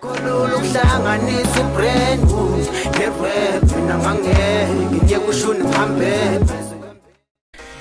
Kolula ukuhlanganisa ubrand ne-rap mina ngangeke ngiye kushuni phambili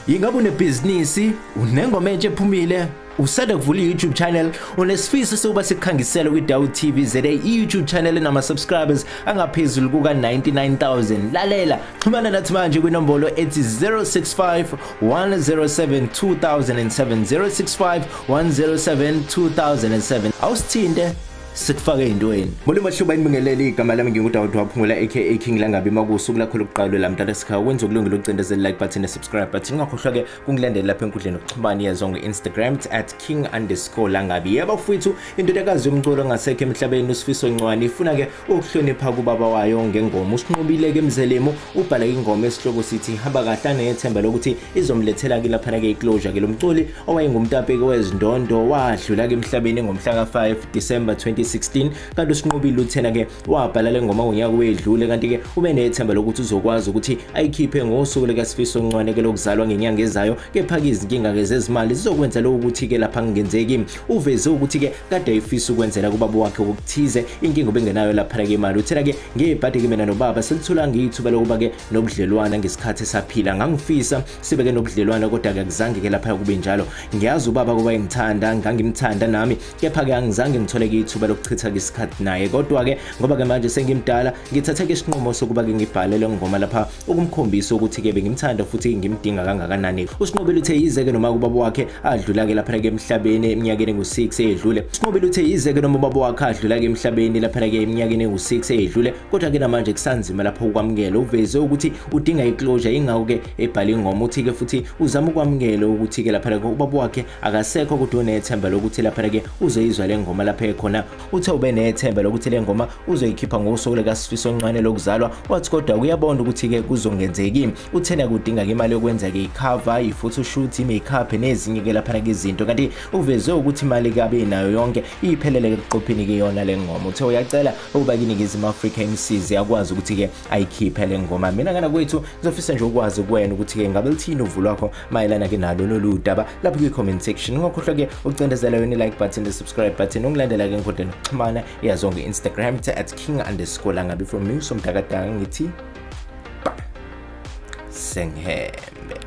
Ingabe unebhizinisi, unengoma entsha ephumile, usanda kuvula i-YouTube channel, unesifiso sokuba sikukhangisele kwi-Dawu TV ZA i-YouTube channel enama subscribers angaphezulu kuka 99000. Lalela, xhumana nathi manje kwinombolo ethi 065 107 2007 065 107 2007. Awusithinte sikufake ey'ntweni. Molo mahluba inibingelele igama lami ngingudawud waphungula aka king langabi makusuku lakho lokuqala la mntana sikhaya wenza ukulungela ukucindezela like button ne-subscribe button. Ungakhohlwa-ke kungilandela lapha enkundleni yokuxhumana yazonke instagram at king underscore langabi. Yebo fethu indodakazi yomculo ongasekho emhlabeni usifiso ncwane ifuna-ke ukuhlonipha kubaba wayo ngengoma. Usinqobile-ke emzelemo ubhala-ke ingoma esihloko sithi hamba kahle anethemba lokuthi izomlethela-ke laphana-ke iclosure-ke. Lo mculi owayengumtapeki wezindondo wadlula-ke emhlabeni ngomhla ka-5 december 2016 kanti usinqobile uthena-ke wabhala le ngoma ngonyaka wedlule kanti-ke ube nethemba lokuthi uzokwazi ukuthi ayikhiphe ngosuku likasifiso ncwane-ke lokuzalwa ngenyanga ezayo kepha-ke izinkinga-ke zezimali zizokwenza lokhu ukuthi-ke lapha kungenzeki. Uveze ukuthi-ke kade ayifisa ukwenzela kubaba wakhe okuthize inkinga ubengenayo laphana-ke imali. Uthena-ke ngebhadi-ke mina nobaba selitholanga ithuba lokuba-ke nobudlelwana ngesikhathi esaphila ngangifisa sibe-ke nobudlelwana kodwa-ke akuzange-ke lapha kube njalo. Ngiyazi ubaba kuba engithanda ngangimthanda nami kepha-ke angizange ngithole-ke ithuba lokuchitha-ke isikhathi naye. Kodwa-ke ngoba-ke manje sengimdala ngithathe-ke isinqumo sokuba-ke ngibhale le ngoma lapha ukumkhombisa ukuthi-ke bengimthanda futhi ngimdinga kangakanani. Usinqobile uthe yize-ke noma ubaba wakhe adlula-ke laphana-ke emhlabeni eminyakeni engu-6 eyedlule usinqobile uthe yize-ke noma ubaba wakhe adlula-ke emhlabeni laphana-ke eminyakeni engu-6 eyedlule kodwa-ke namanje kusanzima lapho ukwamukela uveze ukuthi udinga iclosure ingakho-ke ebhale ingoma uthi-ke futhi uzama ukwamukela ukuthi-ke laphana-ke ubaba wakhe akasekho kodwa unethemba lokuthi laphana-ke uzoyizwa le ngoma lapha ekhona. Uthe ube nethemba lokuthi le ngoma uzoyikhipha ngosuku likasifiso ncwane lokuzalwa. Wathi kodwa uyabona ukuthi-ke kuzongenzeki. Uthena kudinga-ke imali yokwenza-ke ikhava i-photoshoot i-makeup nezinye-ke laphana-ke izinto kanti uveze ukuthi imali kabe nayo yonke iphelele-ke kuqopheni-ke yona le ngoma. Uthe uyacela ukuba kiningizimu afrika imsizi akwazi ukuthi-ke ayikhiphe le ngoma. Mina ngana kwethu ngizofisa nje ukwazi kuwena ukuthi-ke ngabe lithini uvu lwakho mayelana-ke nalo lolu daba. Lapho kwi-comment section ungakhohlwa-ke ucindezela yona i-like button ne-subscribe button ungilandela-ke enkundleni yokuxhumana yazonke instagram at king underscore langabi from me somdakadaka ngithi ba senghem